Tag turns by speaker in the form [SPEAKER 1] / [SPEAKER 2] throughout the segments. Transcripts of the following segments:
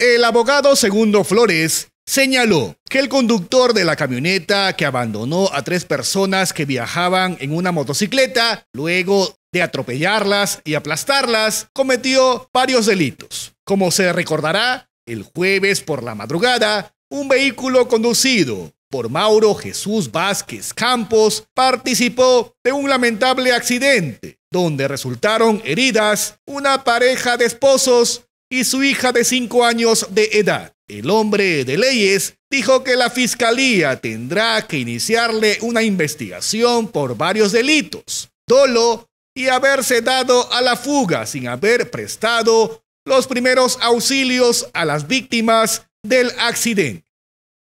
[SPEAKER 1] El abogado Segundo Flores señaló que el conductor de la camioneta que abandonó a tres personas que viajaban en una motocicleta, luego de atropellarlas y aplastarlas, cometió varios delitos. Como se recordará, el jueves por la madrugada, un vehículo conducido por Mauro Jesús Vázquez Campos participó de un lamentable accidente donde resultaron heridas una pareja de esposos y su hija de 5 años de edad. El hombre de leyes dijo que la fiscalía tendrá que iniciarle una investigación por varios delitos, dolo y haberse dado a la fuga sin haber prestado los primeros auxilios a las víctimas del accidente.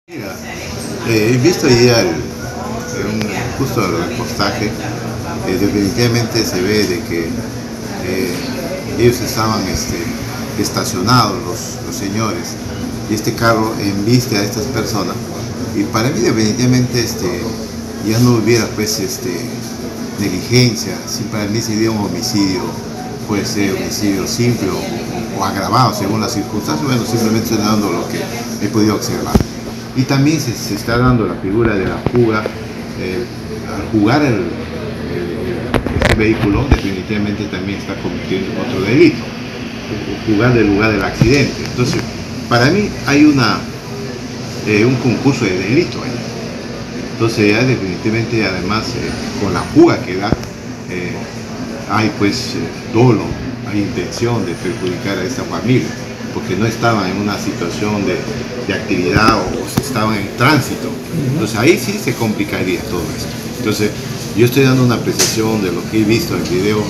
[SPEAKER 2] Eh, he visto ya el, justo el reportaje, eh, se ve de que eh, ellos estaban este, estacionados, los, señores, y este carro embiste a estas personas. Y para mí definitivamente este, ya no hubiera pues este, negligencia, si para mí sería un homicidio, puede ser homicidio simple o, agravado según las circunstancias, bueno, simplemente estoy dando lo que he podido observar. Y también se, está dando la figura de la fuga, al jugar el, este vehículo definitivamente también está cometiendo otro delito, jugar del lugar del accidente. Entonces, para mí hay una, eh, un concurso de delito ahí. Entonces ya definitivamente además eh, con la fuga que da, eh, hay pues dolo, hay intención de perjudicar a esta familia, porque no estaban en una situación de, actividad o, estaban en tránsito. Entonces ahí sí se complicaría todo esto. Entonces yo estoy dando una apreciación de lo que he visto en el video,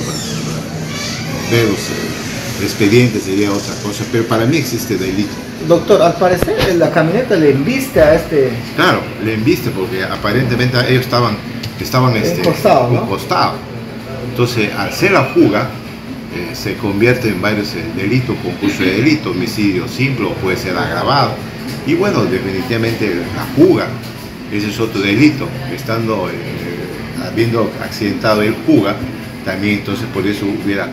[SPEAKER 2] expedientes sería otra cosa, pero para mí existe delito.
[SPEAKER 3] Doctor, al parecer la camioneta le enviste a este...
[SPEAKER 2] Claro, le enviste porque aparentemente ellos estaban, estaban este,
[SPEAKER 3] costados.
[SPEAKER 2] Entonces, al ser la fuga, eh, se convierte en varios eh, delitos, concurso de delito, homicidio simple o puede ser agravado. Y bueno, definitivamente la fuga, ese es otro delito. Estando, eh, habiendo accidentado el fuga, también entonces por eso hubiera.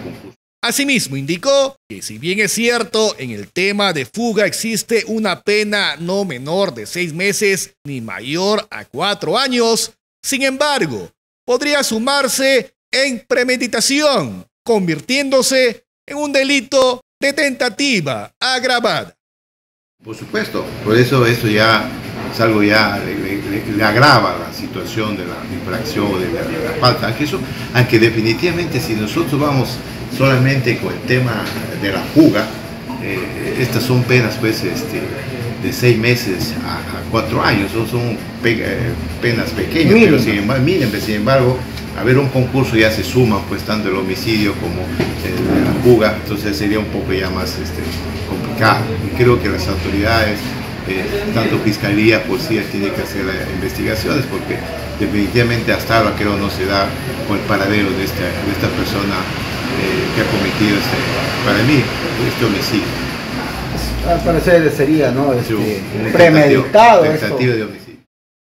[SPEAKER 1] Asimismo, indicó que si bien es cierto, en el tema de fuga existe una pena no menor de seis meses ni mayor a cuatro años, sin embargo, podría sumarse en premeditación, convirtiéndose en un delito de tentativa agravada.
[SPEAKER 2] Por supuesto, por eso eso ya es algo ya le, agrava la situación de la infracción, de la, de la falta. Aunque, eso, aunque definitivamente si nosotros vamos solamente con el tema de la fuga, eh, estas son penas pues este, de seis meses a, cuatro años, son, eh, penas pequeñas, pero sin embargo, sin embargo, a ver un concurso ya se suma pues tanto el homicidio como la fuga, entonces sería un poco ya más este, complicado. Y creo que las autoridades, eh, tanto fiscalía, policía, tienen que hacer investigaciones porque definitivamente hasta ahora creo no se da con el paradero de esta, de esta persona eh, que ha cometido este, para mí este homicidio.
[SPEAKER 3] Al parecer sería, ¿no? Este, premeditado.
[SPEAKER 1] De homicidio.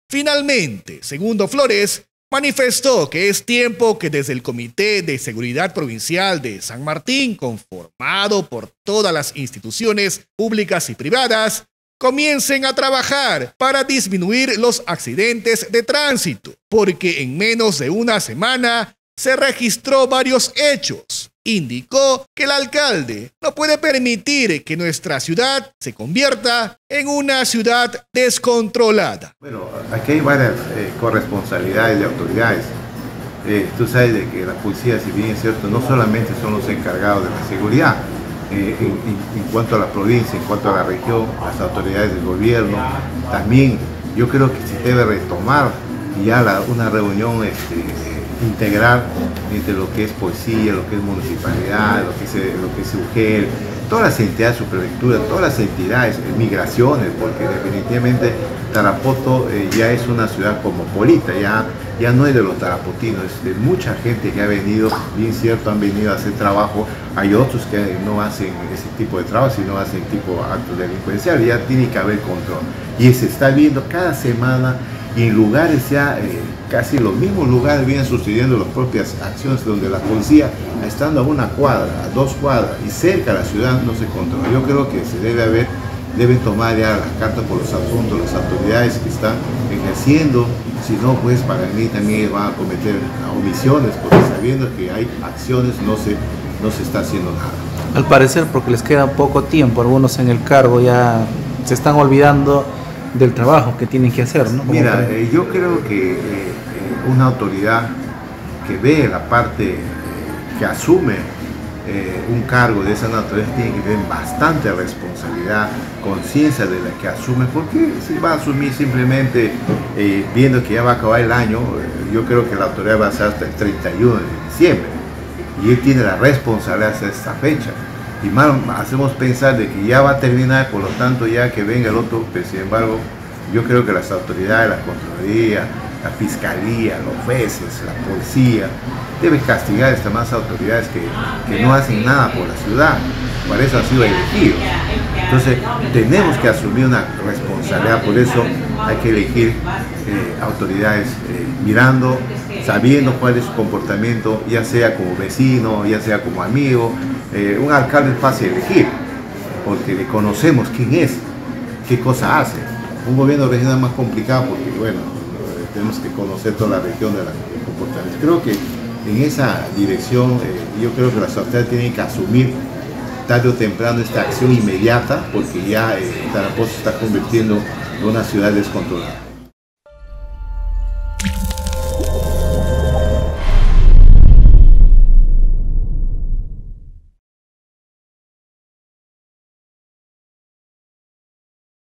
[SPEAKER 1] Finalmente, segundo Flores, manifestó que es tiempo que desde el Comité de Seguridad Provincial de San Martín, conformado por todas las instituciones públicas y privadas, comiencen a trabajar para disminuir los accidentes de tránsito, porque en menos de una semana se registró varios hechos. Indicó que el alcalde no puede permitir que nuestra ciudad se convierta en una ciudad descontrolada.
[SPEAKER 2] Bueno, aquí hay varias eh, corresponsabilidades de autoridades. Eh, tú sabes de que la policía, si bien es cierto, no solamente son los encargados de la seguridad, eh, en, cuanto a la provincia, en cuanto a la región, las autoridades del gobierno, también yo creo que se debe retomar ya una reunión este, integrar entre lo que es poesía, lo que es municipalidad, lo que es, lo que es UGEL, todas las entidades, su prefectura, todas las entidades, migraciones, porque definitivamente Tarapoto eh, ya es una ciudad cosmopolita, ya, ya no es de los tarapotinos, es de mucha gente que ha venido, bien cierto, han venido a hacer trabajo, hay otros que no hacen ese tipo de trabajo, sino hacen tipo actos delincuenciales, ya tiene que haber control. Y se está viendo cada semana y en lugares ya, eh, casi los mismos lugares vienen sucediendo las propias acciones donde la policía, estando a una cuadra, a dos cuadras y cerca de la ciudad, no se controla. Yo creo que se debe haber deben tomar ya la carta por los asuntos, las autoridades que están ejerciendo, si no, pues para mí también van a cometer omisiones, porque sabiendo que hay acciones no se, no se está haciendo nada.
[SPEAKER 4] Al parecer, porque les queda poco tiempo, algunos en el cargo ya se están olvidando del trabajo que tienen que hacer, ¿no?
[SPEAKER 2] Mira, eh, yo creo que eh, eh, una autoridad que ve la parte, que asume un cargo de esa naturaleza tiene que tener bastante responsabilidad, conciencia de la que asume, porque si va a asumir simplemente viendo que ya va a acabar el año, yo creo que la autoridad va a ser hasta el 31 de diciembre y él tiene la responsabilidad hasta esta fecha. Y más hacemos pensar de que ya va a terminar, por lo tanto ya que venga el otro, pero sin embargo yo creo que las autoridades, la Contraloría, la Fiscalía, los jueces, la policía, deben castigar a estas más autoridades que, que, no hacen nada por la ciudad, para eso han sido elegidos. Entonces tenemos que asumir una responsabilidad, por eso hay que elegir eh, autoridades eh, mirando, sabiendo cuál es su comportamiento, ya sea como vecino, ya sea como amigo, eh, un alcalde es fácil elegir, porque le conocemos quién es, qué cosa hace. Un gobierno regional es más complicado porque, bueno, tenemos que conocer toda la región de la comportamiento. Creo que en esa dirección, eh, yo creo que las autoridades tienen que asumir tarde o temprano esta acción inmediata, porque ya eh, Tarapoto se está convirtiendo en una ciudad descontrolada.